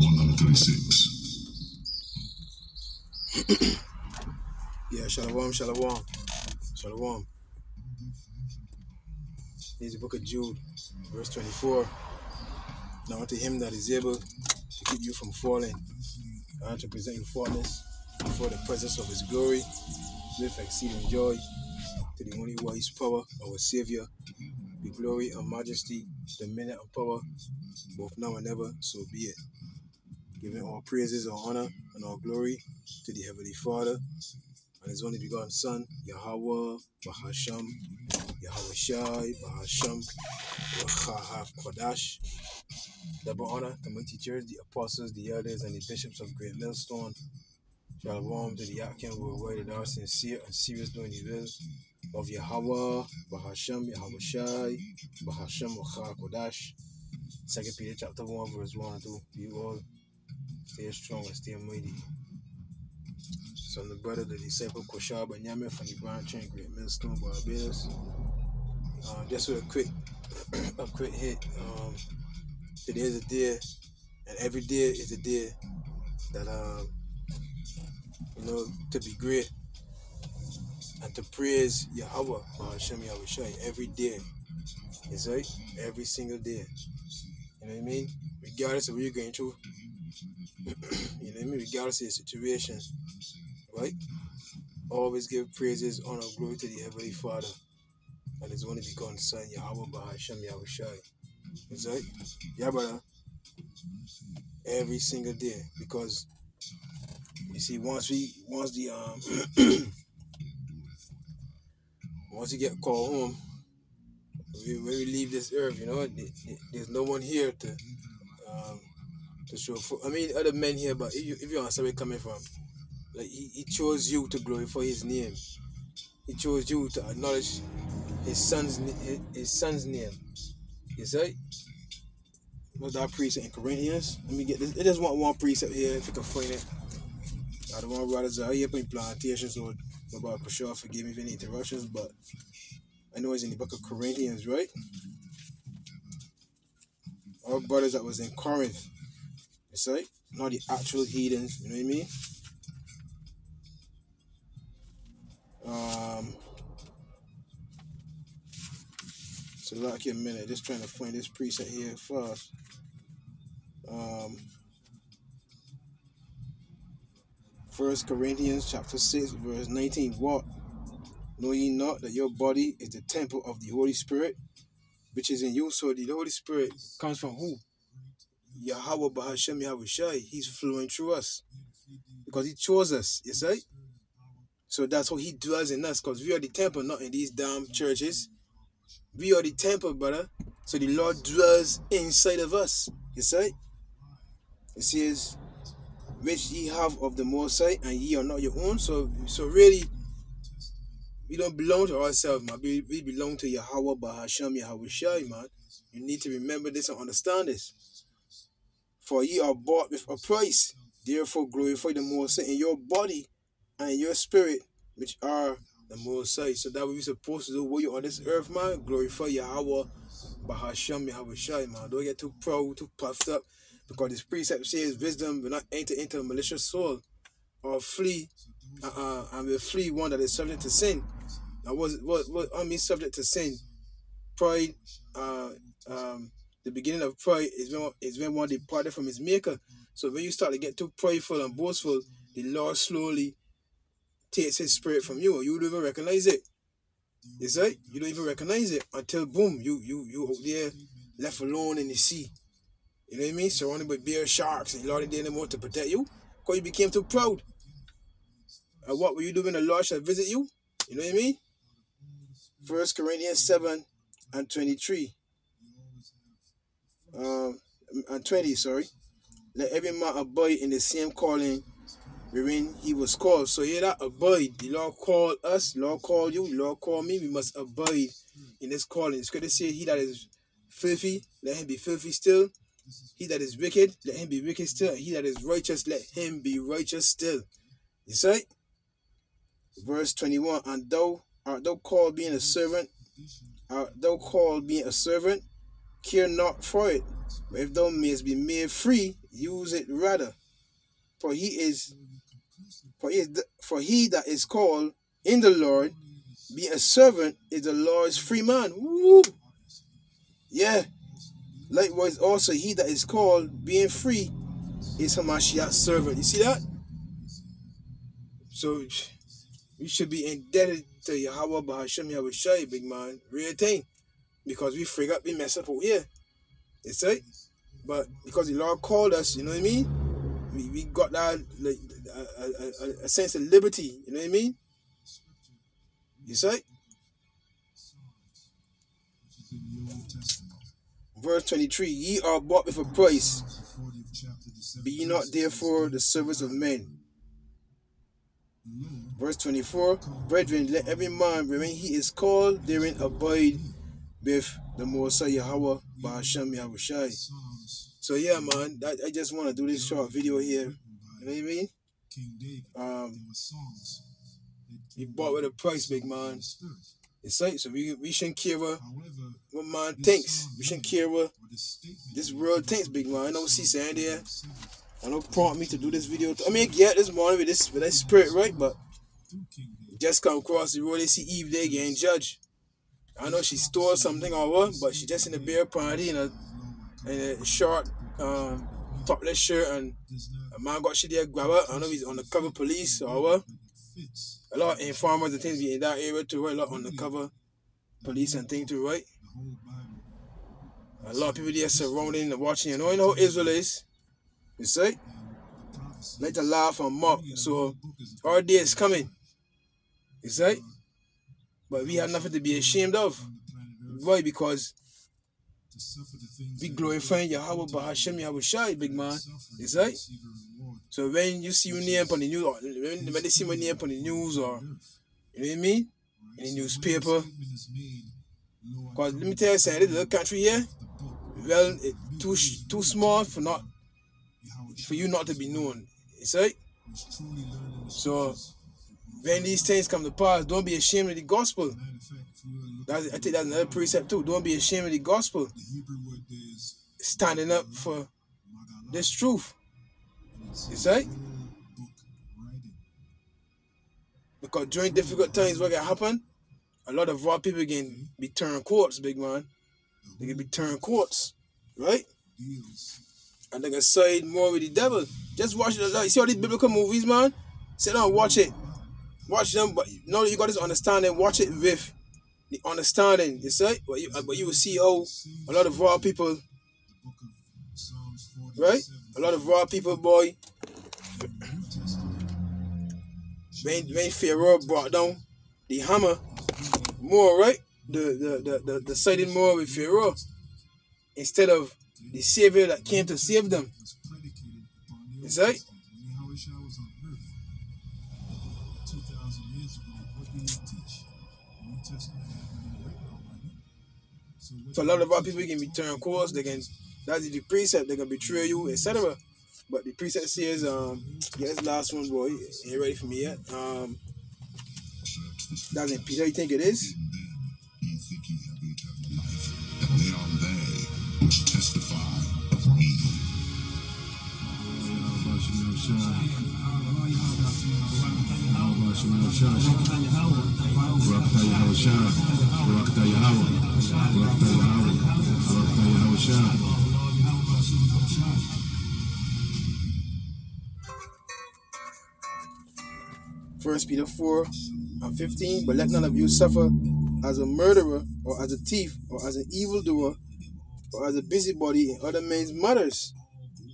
136. Yeah, Shalom, Shalom, Shalom. Here's the book of Jude, verse 24. Now unto him that is able to keep you from falling, and to present you faultless before the presence of his glory, with exceeding joy, to the only wise power, our Savior, be glory and majesty, dominion and power, both now and ever, so be it. Giving all praises, all honor, and all glory to the Heavenly Father and His only begotten Son, Yahweh, Bahasham, Yahweh Shai, Bahasham, Wachahav Kodash. Double honor to my teachers, the apostles, the elders, and the bishops of Great Millstone. Shalom to the Yakin that are sincere and serious doing the will of Yahweh, Bahasham, Yahweh Shai, Bahasham, Wachahav Kodash. Second Peter chapter 1, verse 1 and 2. You all stay strong and stay mighty. So the brother, the disciple Koshab Nyame from the Grand Chain Great Millstone Barbados. Um, just with a quick a quick hit. Um, today is a day and every day is a day that um you know to be great and to praise Yahweh Hashem Yahweh Shai every day. Is right? Every single day. You know what I mean? Regardless of what you're going through. you know I? Regardless of the situation right? Always give praises, honor, glory to the Heavenly Father and His only begotten Son, Yahweh Bahasham Yahweh Shai. Is right? Yeah, brother. Every single day. Because you see, once we once the um once you get called home, we, when we leave this earth, you know, there's no one here to um to show for I mean other men here, but if you if you understand where coming from, like he, he chose you to glorify for his name. He chose you to acknowledge his son's his, his son's name. You see? What's that precept in Corinthians? Let me get this. It just want one precept here if you can find it. I don't want brothers out here putting plantations or about for sure forgive me if any interruptions, but I know it's in the book of Corinthians, right? Our brothers that was in Corinth. You see? Not the actual heathens, you know what I mean? Um, so like a minute, just trying to find this preset here first. Um, First Corinthians chapter 6, verse 19. What? Know ye not that your body is the temple of the Holy Spirit, which is in you? So the Holy Spirit comes from who? Yahweh Bahashem Yahweh Shai. He's flowing through us. Because he chose us, you see? So that's what he dwells in us because we are the temple, not in these damn churches. We are the temple, brother. So the Lord dwells inside of us. You see? It says, which ye have of the Most High, and ye are not your own. So so really, we don't belong to ourselves, man. We, we belong to Yahweh Bahasham Yahweh Shai, man. You need to remember this and understand this. For ye are bought with a price. Therefore glorify the Most in your body and your spirit, which are the most high. So that we're supposed to do while you're on this earth, man. Glorify Yahweh, Bahasham Yahweh Shai, man. Don't get too proud, too puffed up. Because this precept says wisdom will not enter into a malicious soul or flee, uh, uh, and will flee one that is subject to sin. Now, what, what, what I mean subject to sin? Pride, uh, um, the beginning of pride is when, is when one departed from his maker. So when you start to get too prideful and boastful, the Lord slowly takes his spirit from you, you don't even recognize it. You see? You don't even recognize it until boom, you you you out there left alone in the sea. You know what I mean? Surrounded by bear sharks and the Lord didn't want to protect you. Because you became too proud. And what were you doing the Lord shall visit you? You know what I mean? First Corinthians 7 and 23. Um and 20, sorry. Let every man abide in the same calling wherein he was called. So here that abide. The Lord called us, the Lord called you, the Lord called me. We must abide in this calling. Scripture say, He that is filthy, let him be filthy still. He that is wicked, let him be wicked still. He that is righteous, let him be righteous still. You see? Verse 21, and thou art thou called being a servant, art thou called being a servant, care not for it. But if thou mayest be made free, use it rather. For he is for he, is the, for he that is called in the Lord, be a servant is the Lord's free man. Woo! Yeah. Likewise, also he that is called being free is Hamashiach's servant. You see that? So we should be indebted to Yahweh Bahasham Yahweh big man. Real thing. Because we frig up, we mess up out here. You see? But because the Lord called us, you know what I mean? We, we got that like a, a, a, a sense of liberty, you know what I mean? You see? Verse 23 Ye are bought with a price. Be ye not therefore the servants of men. Verse 24 Brethren, let every man, when he is called, therein abide with the Most Yahweh Bahasham Yahushai. So yeah, man, I, I just want to do this short video here. You know what I mean? Um, he bought with a price, big man. It's like so we we shouldn't care what, man thinks. We shouldn't care what this world thinks, big man. I know see saying there. I know prompt me to do this video. I mean, yeah, this morning with this with that spirit, right? But just come across the road, they see Eve there getting judged. I know she stole something or what, but she just in a beer party in a in a short um, topless shirt and a man got she there grab her. I know he's undercover police or what. A lot of informers and things be in that area too, right? A lot undercover police and things too, right? A lot of people there surrounding and watching. You know, you know Israel is. You see? Like to laugh and mock. So our day is coming. You see? But we have nothing to be ashamed of. Why? Because we glorifying Yahweh Bahashem Yahweh Shai, big man. Is see? So when you see your name on the news, or when, when they see my name on the news, or you know what I mean, in the newspaper, because let me tell you something, this little country here, well, too too small for not for you not to be known. Is see? So when these things come to pass, don't be ashamed of the gospel. That's, I think that's another precept too. Don't be ashamed of the gospel. Standing up for this truth. You see? Because during difficult times, what can happen? A lot of raw people can be turned courts, big man. They can be turned courts, right? And they can side more with the devil. Just watch it. You see all these biblical movies, man? Sit down, watch it. Watch them, but know you got this understanding. Watch it with the understanding. You see, but you, but you will see how a lot of raw people, right? A lot of raw people, boy. When when Pharaoh brought down the hammer, more right, the the the the, the siding more with Pharaoh instead of the savior that came to save them. You see. So a lot of our people can be turned course, they can that's the precept, they can betray you, etc. But the precept says, um, last one, boy, ain't ready for me yet. Um, in Peter, you think it is? First Peter 4 and 15, but let none of you suffer as a murderer, or as a thief, or as an evildoer, or as a busybody in other men's matters.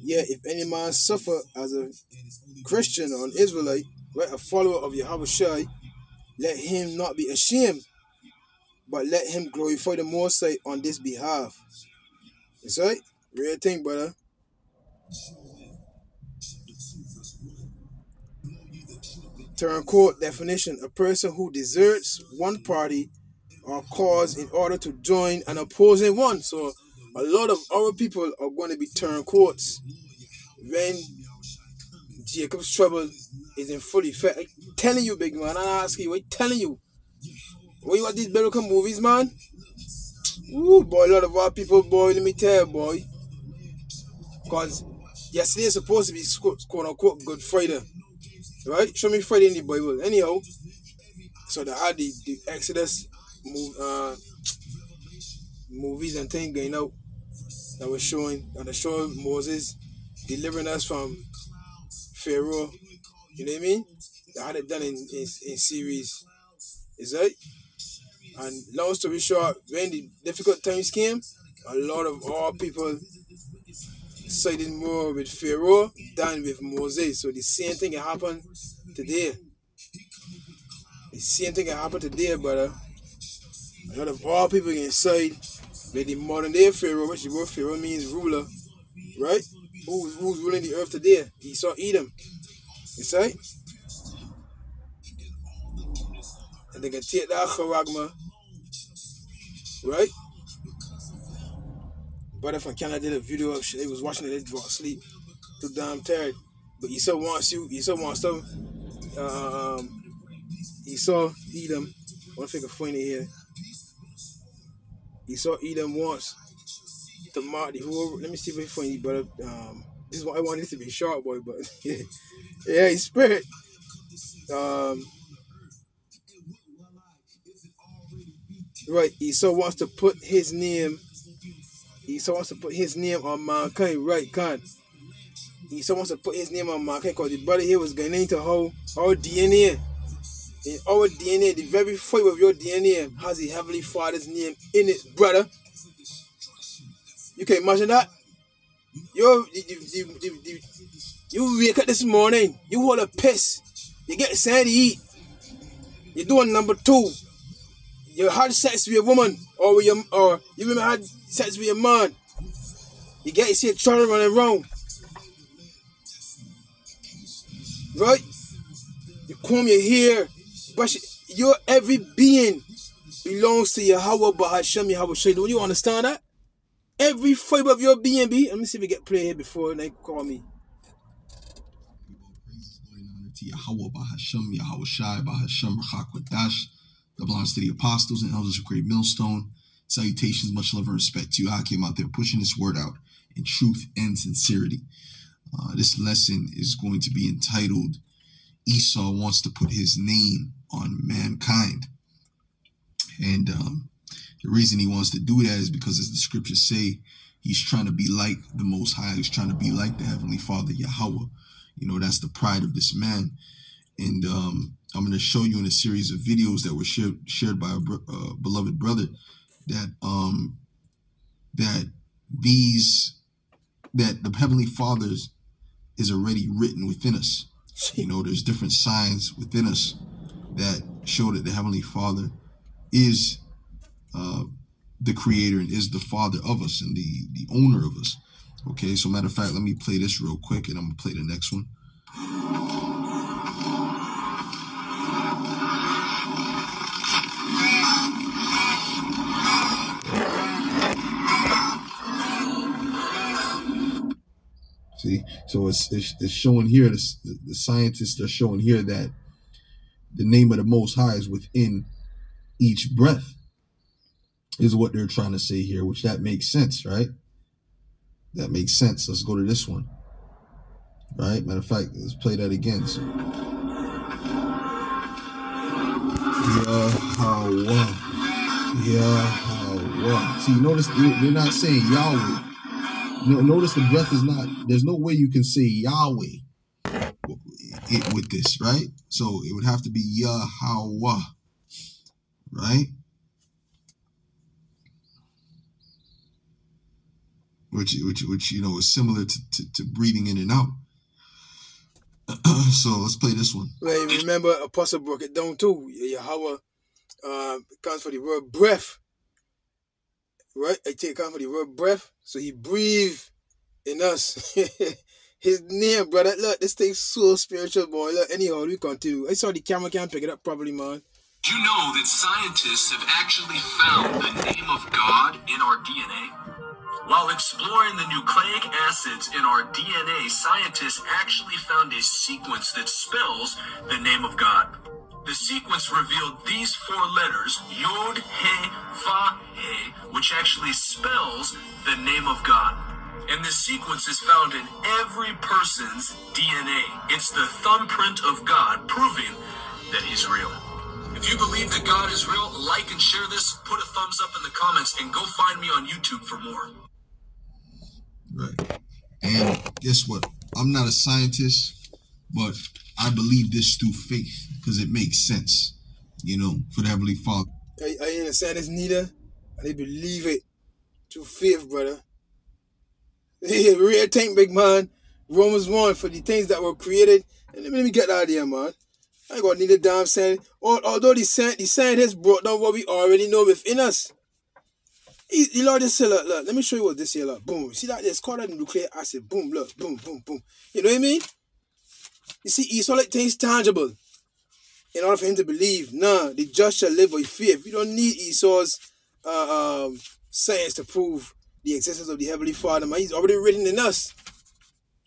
Yet if any man suffer as a Christian or an Israelite, a follower of Yahweh Shai, let him not be ashamed, but let him glorify the Most High on this behalf. It's right? Real thing, brother. Turn court definition a person who deserts one party or cause in order to join an opposing one. So a lot of our people are going to be turned courts when Jacob's trouble is in full effect. I'm telling you, big man, I'm asking you, I'm telling you. When you these biblical movies, man, Ooh, boy, a lot of our people, boy, let me tell you, boy. Because yesterday is supposed to be quote unquote Good Friday. Right? Show me Friday in the Bible. Anyhow, so they had the, the Exodus uh, movies and things going out that was showing that was showing Moses delivering us from Pharaoh. You know what I mean? They had it done in, in, in series. Is that? And long story short, when the difficult times came, a lot of all people sided more with Pharaoh than with Moses. So the same thing can happen today. The same thing can happen today, brother. A lot of all people can side with the modern day Pharaoh, which the word Pharaoh means ruler, right? Who's, who's ruling the earth today? Esau Edom. You say? And they can take that charagma, right? Brother from Canada did a video of shit. They was watching it, they dropped asleep. Too damn tired. But Esau wants you, Esau wants them. Um, Esau, Edom. One thing I find it here. Esau, Edom wants the Marty. Who? Let me see if you, brother. Um, this is why I want this to be short, boy. But yeah, his spirit. Um, right. Esau wants to put his name Esau wants to put his name on mankind, right, God? Esau wants to put his name on mankind because the brother here was going into how our DNA. In our DNA, the very fiber of your DNA has the Heavenly Father's name in it, brother. You can imagine that? You, you, you, you wake up this morning, you hold a piss, you get something to eat. You're doing number two. You had sex with a woman, or with your, or you even had sex with your man. You get you see a child running around. Right? You comb your hair, brush your every being belongs to Yahweh Bahashem Yahweh Shai. Don't you understand that? Every fiber of your be. Let me see if we get play here before they call me. Yahweh Bahashem Yahweh to the apostles and elders of Great Millstone. Salutations, much love and respect to you. I came out there pushing this word out in truth and sincerity. Uh, this lesson is going to be entitled Esau Wants to Put His Name on Mankind. And um, the reason he wants to do that is because, as the scriptures say, he's trying to be like the Most High. He's trying to be like the Heavenly Father, Yahweh. You know, that's the pride of this man. And um, I'm going to show you in a series of videos that were shared shared by a uh, beloved brother that um that these that the heavenly fathers is already written within us. You know, there's different signs within us that show that the heavenly Father is the creator and is the father of us and the the owner of us. Okay, so matter of fact, let me play this real quick and I'm gonna play the next one. See, so it's, it's, it's showing here, the, the scientists are showing here that the name of the Most High is within each breath, is what they're trying to say here, which that makes sense, right? That makes sense. Let's go to this one. Right? Matter of fact, let's play that again. So. Yahweh. Yahweh. See, notice they're not saying Yahweh. No, notice the breath is not. There's no way you can say Yahweh it, with this, right? So it would have to be Yahweh, right? Which, which, which you know is similar to, to, to breathing in and out. so let's play this one. Well, remember Apostle broke it down too. Yahweh uh, comes for the word breath right? I take on for the word breath. So he breathed in us. His name, brother. Look, this thing's so spiritual, boy. Look, anyhow, we continue. I saw the camera can't pick it up properly, man. Do you know that scientists have actually found the name of God in our DNA? While exploring the nucleic acids in our DNA, scientists actually found a sequence that spells the name of God. The sequence revealed these four letters, Yod, He, Fa, He, which actually spells the name of God. And this sequence is found in every person's DNA. It's the thumbprint of God proving that he's real. If you believe that God is real, like and share this, put a thumbs up in the comments, and go find me on YouTube for more. And guess what? I'm not a scientist, but I believe this through faith because it makes sense, you know, for the Heavenly Father. I, I understand this neither. I believe it through faith, brother. Hey, real thing, big man. Romans 1 for the things that were created. And let me, get that idea, man. I ain't gonna need a damn saying. Although the, the scientists brought down what we already know within us. The Lord just said, look, look, let me show you what this here, look. Boom. See that? It's called a nucleic acid. Boom, look, boom, boom, boom. You know what I mean? You see, he saw like things tangible. In order for him to believe, nah, the just shall live by faith. You don't need Esau's uh, um, science to prove the existence of the Heavenly Father, man. He's already written in us.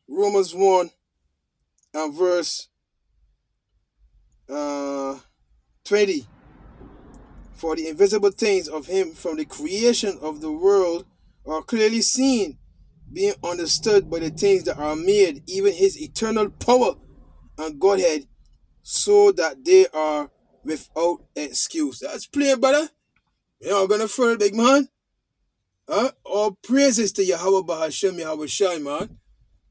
Romans 1 and verse uh, 20. For the invisible things of him from the creation of the world are clearly seen, being understood by the things that are made, even his eternal power and Godhead, so that they are without excuse. That's plain, brother. You're not gonna further, big man. Huh? All praises to Yahweh Bahashem Yahweh Shai, man.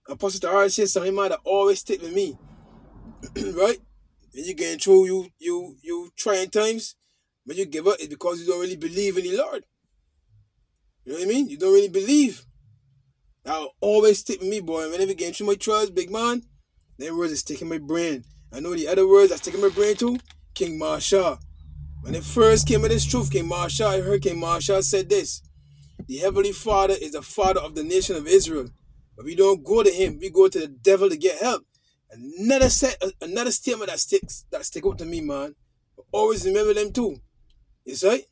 Apostle Tahar says something man that always stick with me. right? When you getting through you you you trying times, when you give up, it's because you don't really believe in the Lord. You know what I mean? You don't really believe. That'll always stick with me, boy. Whenever getting through my trials, big man, them words is sticking my brain. I know the other words that's sticking my brain too. King Marshall. When it first came with this truth, King Marshall, I heard King Marshall said this. The Heavenly Father is the Father of the nation of Israel. But we don't go to him, we go to the devil to get help. Another set, another statement that sticks that stick out to me, man. Always remember them too. You see?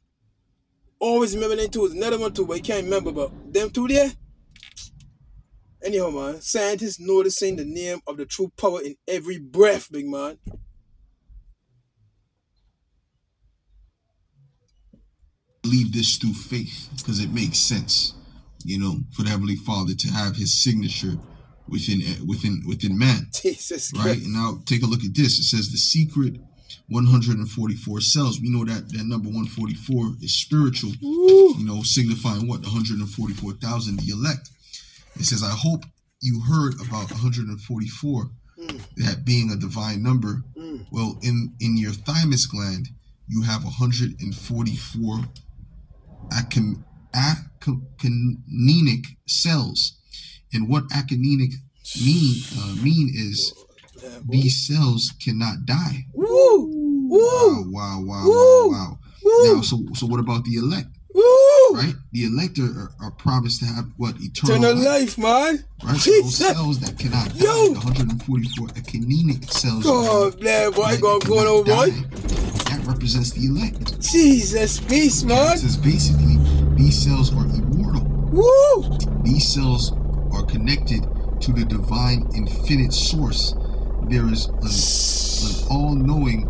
Always remember them. There's another one too, but I can't remember. But them two there. Anyhow, man, scientists noticing the name of the true power in every breath, big man. believe this through faith because it makes sense, you know, for the Heavenly Father to have His signature within eh, within within man. Jesus right Christ. now, take a look at this. It says the secret 144 cells. We know that that number 144 is spiritual. You know, signifying what 144,000, the elect. It says, I hope you heard about 144, mm. that being a divine number. Mm. Well, in in your thymus gland, you have 144 acon, aconinic cells. And what aconinic mean uh, mean is these cells cannot die. Woo! Woo! Wow! Wow! Wow! Woo! Wow! Woo! Now, so so what about the elect? Woo! Right? The elect are, are promised to have what eternal, eternal life, life, man. Right? So those cells that cannot die, Yo. 144 aconinic cells. God, man, boy, right, going, going over, boy That represents the elect. Jesus, peace, man. This is basically these cells are immortal. Woo! These cells are connected to the divine infinite source. There is an, an all-knowing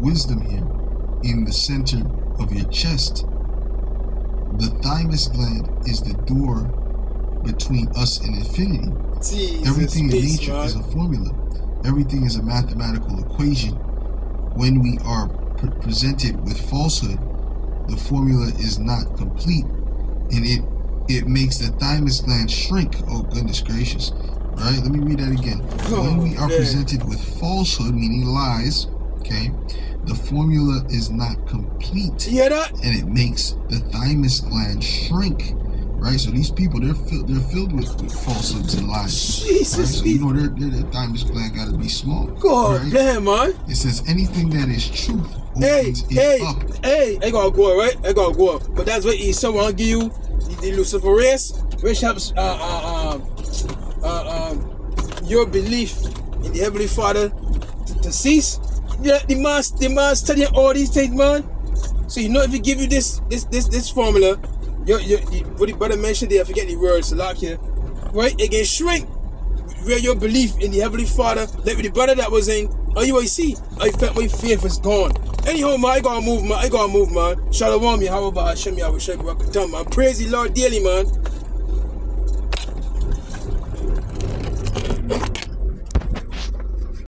wisdom here in the center of your chest. The thymus gland is the door between us and infinity. Jesus, Everything in nature man. is a formula. Everything is a mathematical equation. When we are pre presented with falsehood, the formula is not complete, and it it makes the thymus gland shrink. Oh goodness gracious! Right? Let me read that again. When we are presented with falsehood, meaning lies, okay, the formula is not complete. You that? And it makes the thymus gland shrink right? So these people, they're filled, they're filled with, with falsehoods and lies. Jesus, right? so you know their their, their thymus gland got to be small. God right? damn, man. It says anything that is truth. Hey, hey, up. hey, I gotta go, right? I gotta go. But that's what he someone give you the, the which helps uh, uh, uh, your belief in the Heavenly Father to, to cease. Yeah, the man, the man studying all these things, man. So you know if he give you this this this this formula, you, you, you, what the brother mentioned there, I forget the words, like here, right? It can shrink where your belief in the Heavenly Father, like with the brother that was in IUIC, I felt my faith was gone. Anyhow, man, I gotta move, man. I gotta move, man. Shalom, Yahweh, Hashem, Yahweh, Shai, man. Praise the Lord daily, man.